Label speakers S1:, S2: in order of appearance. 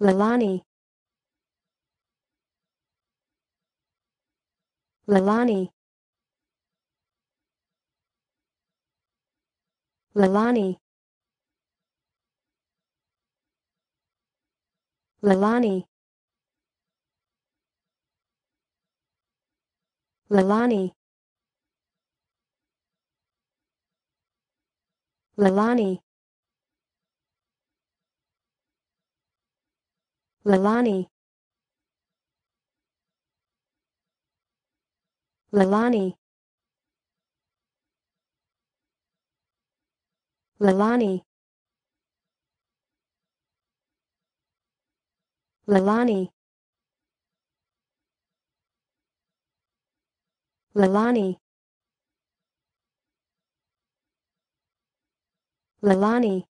S1: Lalani. Lalani. Lalani. Lalani. Lalani. Lalani Lalani. Lalani. Lalani. Lalani. Lalani. Lalani